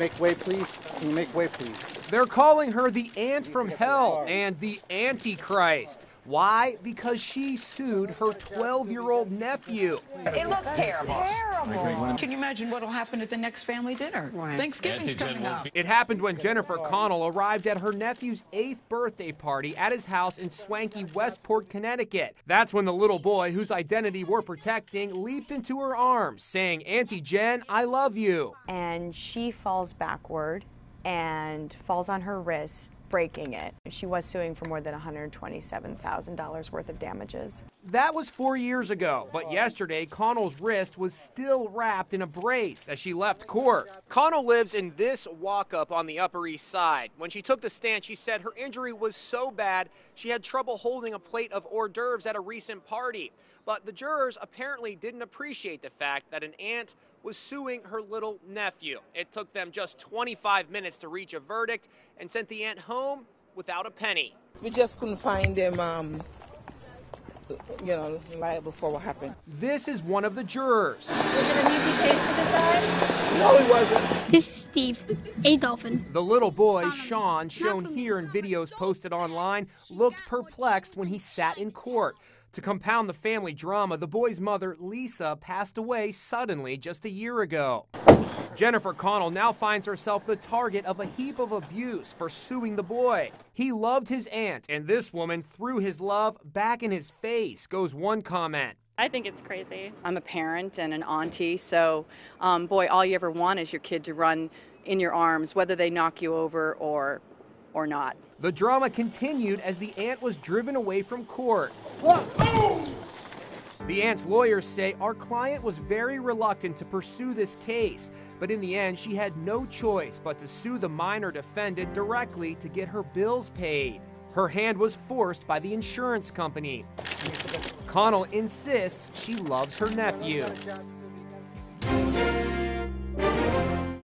Make way, please. Can you make way, please? They're calling her the Aunt from Hell and the Antichrist. Why? Because she sued her 12 year old nephew. It looks terrible. Terrible. Can you imagine what will happen at the next family dinner? Thanksgiving's coming up. It happened when Jennifer Connell arrived at her nephew's eighth birthday party at his house in swanky Westport, Connecticut. That's when the little boy, whose identity we're protecting, leaped into her arms, saying, Auntie Jen, I love you. and she falls backward and falls on her wrist, breaking it. She was suing for more than $127,000 worth of damages. That was four years ago, but yesterday, Connell's wrist was still wrapped in a brace as she left court. Connell lives in this walk up on the Upper East Side. When she took the stand, she said her injury was so bad she had trouble holding a plate of hors d'oeuvres at a recent party. But the jurors apparently didn't appreciate the fact that an aunt was suing her little nephew. It took them just 25 minutes to reach a verdict and sent the aunt home without a penny. We just couldn't find them, um, you know, liable for what happened. This is one of the jurors. No, it wasn't. This is Steve, a dolphin. The little boy, Sean, shown here in videos posted online, looked perplexed when he sat in court. To compound the family drama, the boy's mother, Lisa, passed away suddenly just a year ago. Jennifer Connell now finds herself the target of a heap of abuse for suing the boy. He loved his aunt, and this woman threw his love back in his face, goes one comment. I think it's crazy. I'm a parent and an auntie, so um, boy, all you ever want is your kid to run in your arms, whether they knock you over or or not. The drama continued as the aunt was driven away from court. The aunt's lawyers say our client was very reluctant to pursue this case, but in the end, she had no choice but to sue the minor defendant directly to get her bills paid. Her hand was forced by the insurance company. Connell insists she loves her nephew.